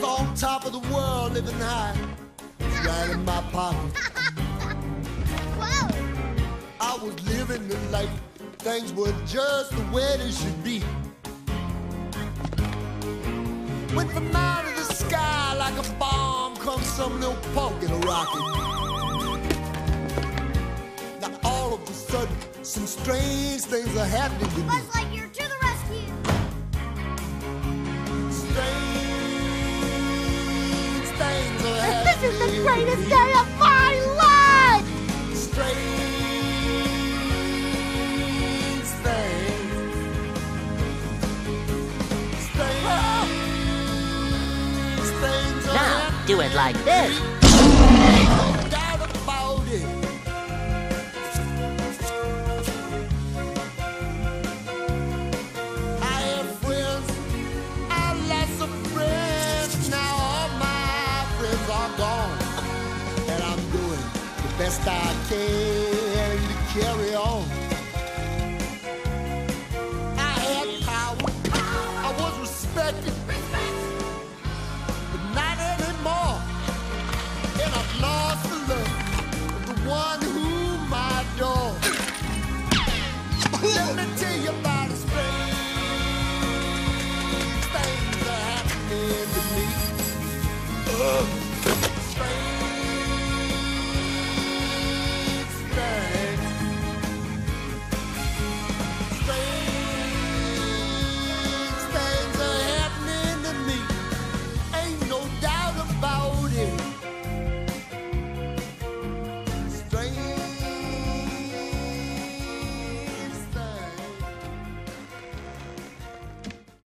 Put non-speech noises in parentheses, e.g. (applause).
was on top of the world, living high, right in my pocket. (laughs) I was living the life, things were just the way they should be. Went from out of the sky like a bomb, comes some little punk in a rocket. Now all of a sudden, some strange things are happening to me. Buzz Lightyear greatest day of my life! Strange things. Strange things Now, do it like this best I can to carry on. I had power, I was respected, but not anymore. And I've lost the love of the one whom I adore. Let me tell you about.